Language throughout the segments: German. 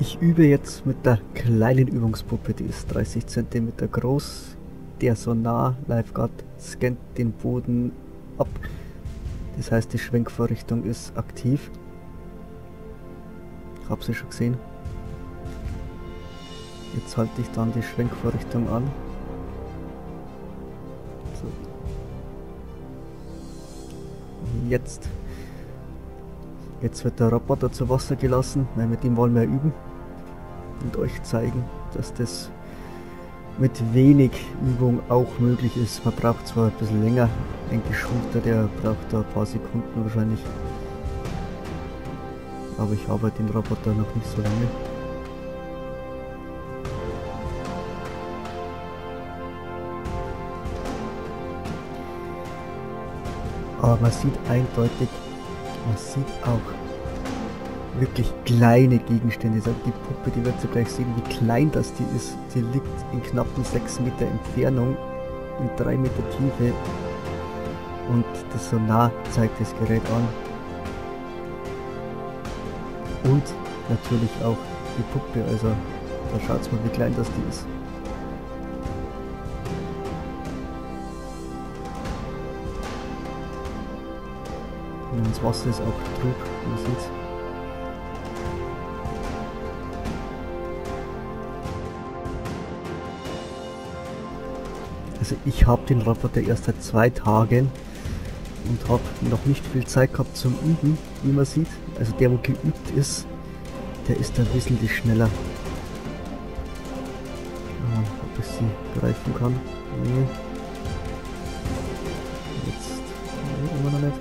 Ich übe jetzt mit der kleinen Übungspuppe, die ist 30 cm groß. Der Sonar Lifeguard scannt den Boden ab. Das heißt, die Schwenkvorrichtung ist aktiv. Ich habe sie schon gesehen. Jetzt halte ich dann die Schwenkvorrichtung an. So. Jetzt. Jetzt wird der Roboter zu Wasser gelassen, weil mit ihm wollen wir üben und euch zeigen, dass das mit wenig Übung auch möglich ist. Man braucht zwar ein bisschen länger, ein Geschulter, der braucht da ein paar Sekunden wahrscheinlich. Aber ich arbeite den Roboter noch nicht so lange. Aber man sieht eindeutig, man sieht auch wirklich kleine Gegenstände. Die Puppe, die wird ihr gleich sehen, wie klein das die ist. Sie liegt in knappen 6 Meter Entfernung, in 3 Meter Tiefe. Und das Sonar zeigt das Gerät an. Und natürlich auch die Puppe, also da schaut mal, wie klein das die ist. Und das Wasser ist auch trug, wie man sieht. Also ich habe den Roboter erst seit zwei Tagen und habe noch nicht viel Zeit gehabt zum Üben, wie man sieht. Also der, wo geübt ist, der ist da wesentlich schneller. Ah, ob ich sie greifen kann? Nee. Jetzt nee, immer noch nicht.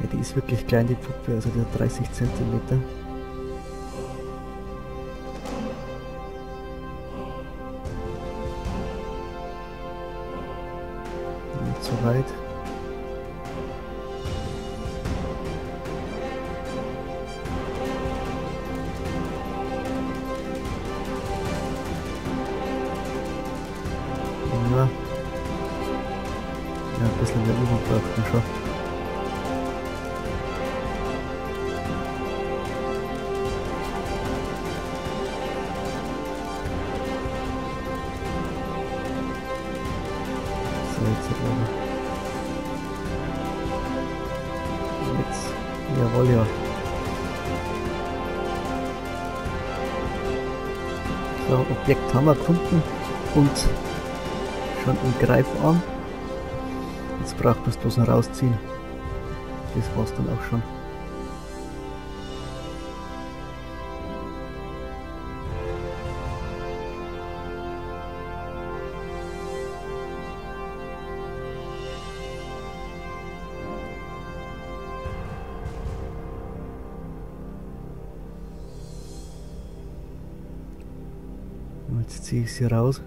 Ja, die ist wirklich klein, die Puppe, also der 30 Zentimeter. Zu weit. Ja. Ja, ein bisschen mehr Jawohl, ja. So, Objekt haben wir gefunden und schon im Greifarm. Jetzt braucht man es bloß noch rausziehen. Das war's dann auch schon. Jetzt ziehe ich sie raus.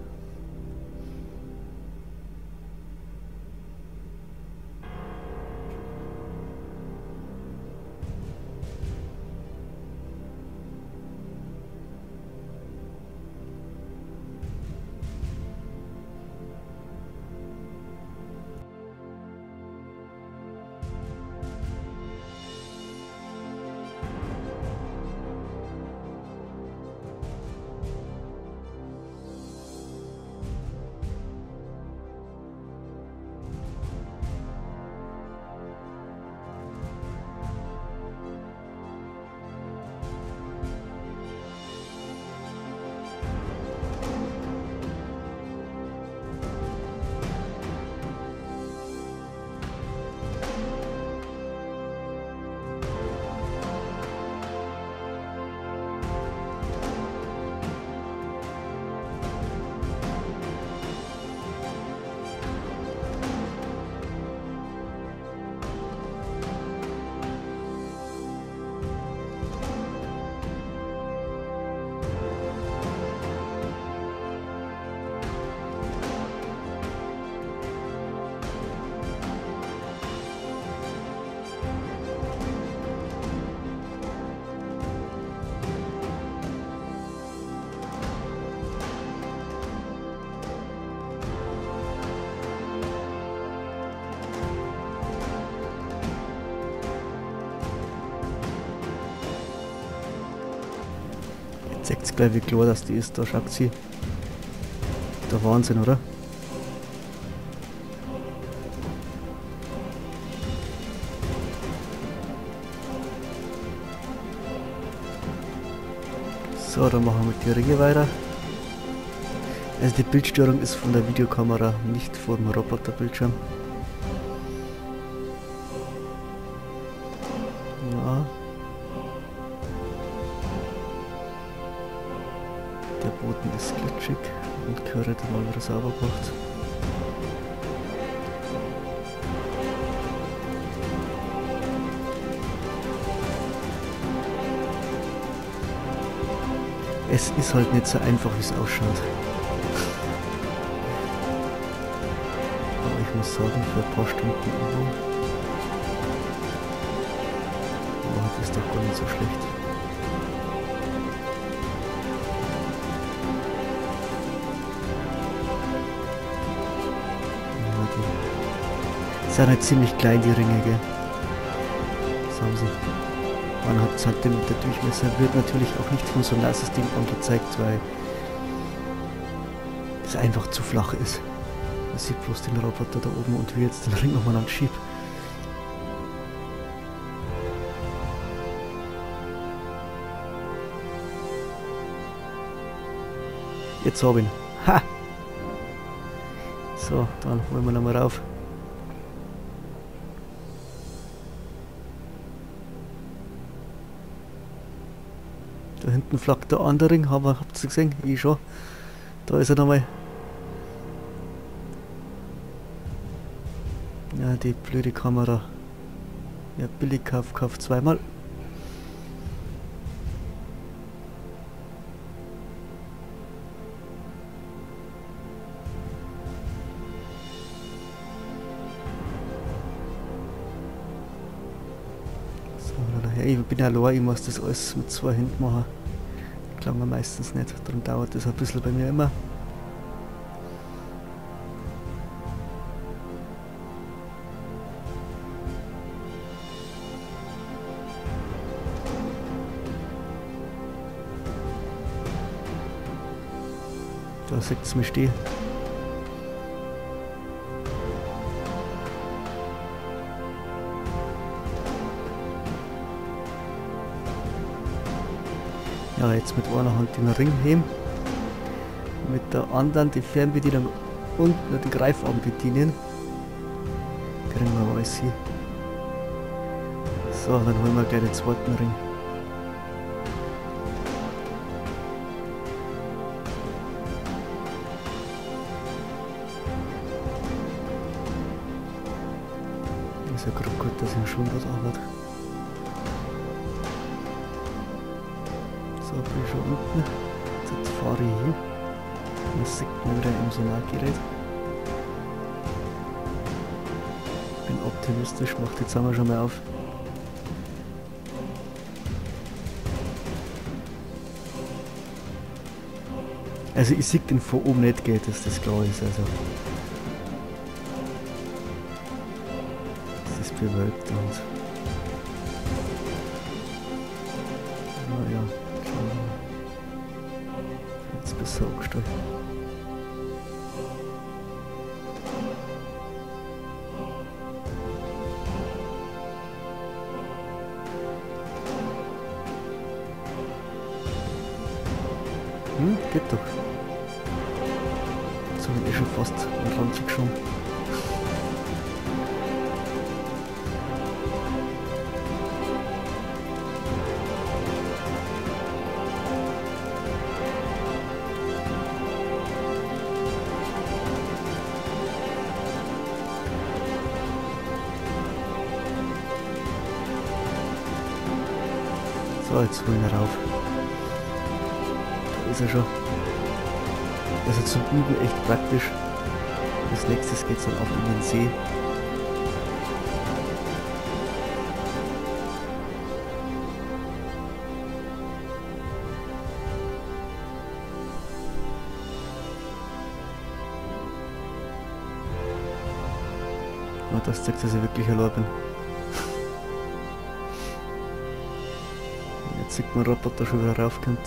Seht gleich, wie klar dass die ist. Da schaut sie. Der Wahnsinn, oder? So, dann machen wir mit die Ringe weiter. Also die Bildstörung ist von der Videokamera, nicht vom Roboterbildschirm. Boden ist glitschig und gehört mal wieder sauber gemacht. Es ist halt nicht so einfach, wie es ausschaut. Aber ich muss sagen, für ein paar Stunden Übung war das doch gar nicht so schlecht. Die sind halt ziemlich klein, die Ringe, gell? Das haben sie eineinhalb cm Durchmesser wird natürlich auch nicht von so einem Lasersystem angezeigt, weil es einfach zu flach ist. Man sieht bloß den Roboter da oben und wie jetzt den Ring nochmal anschiebt. Jetzt habe ich ihn. Ha! So, dann holen wir nochmal rauf. Hinten flackt der andere Ring, habt ihr gesehen? Ich schon. Da ist er nochmal. Ja, die blöde Kamera. Ja, billig kauf, kauf zweimal. ich bin ja allein, ich muss das alles mit zwei Händen machen. Klang meistens nicht, darum dauert das ein bisschen bei mir immer. Da es mich stehen. Ja, jetzt mit einer Hand den Ring heben. Mit der anderen die Fernbedienung und den Greifarm bedienen. Kriegen wir alles hier. So, dann holen wir gleich den zweiten Ring. Bin ich schon unten. Jetzt fahre ich hin. Das sieht man wieder im Sonargerät. Bin optimistisch, macht jetzt einmal schon mal auf. Also ich sehe den von oben nicht geht, dass das klar ist. Also. Das ist bewölkt und besser angestellt. Hm, geht doch. Jetzt habe ich eh schon fast am Rand geschoben. So, jetzt holen wir rauf. Da ist er schon. Also zum Üben echt praktisch. Als nächstes geht es dann auch in den See. Und das zeigt, dass ich wirklich allein bin. Sieht man Roboter schon wieder raufkommt.